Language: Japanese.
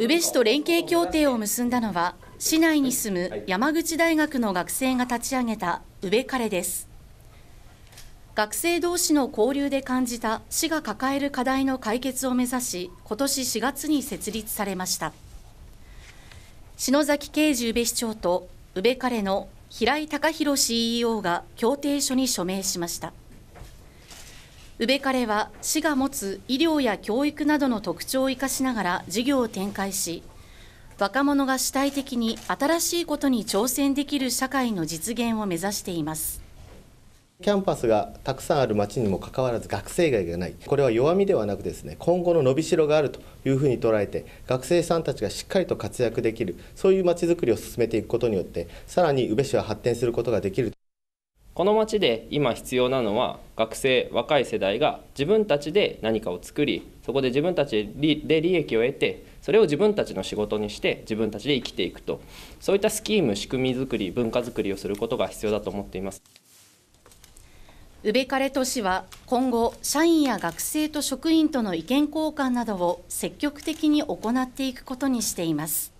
宇部市と連携協定を結んだのは市内に住む山口大学の学生が立ち上げた宇部カレです。学生同士の交流で感じた市が抱える課題の解決を目指し今年4月に設立されました。篠崎慶治宇部市長と宇部カレの平井隆弘 CEO が協定書に署名しました宇部カレは市が持つ医療や教育などの特徴を生かしながら事業を展開し若者が主体的に新しいことに挑戦できる社会の実現を目指しています。キャンパスがたくさんある町にもかかわらず学生街がない。これは弱みではなくですね今後の伸びしろがあるというふうに捉えて学生さんたちがしっかりと活躍できるそういう町づくりを進めていくことによってさらに宇部市は発展することができるこの町で今必要なのは学生若い世代が自分たちで何かを作りそこで自分たちで利益を得てそれを自分たちの仕事にして自分たちで生きていくとそういったスキーム仕組みづくり文化づくりをすることが必要だと思っています宇部カレ都市は今後、社員や学生と職員との意見交換などを積極的に行っていくことにしています。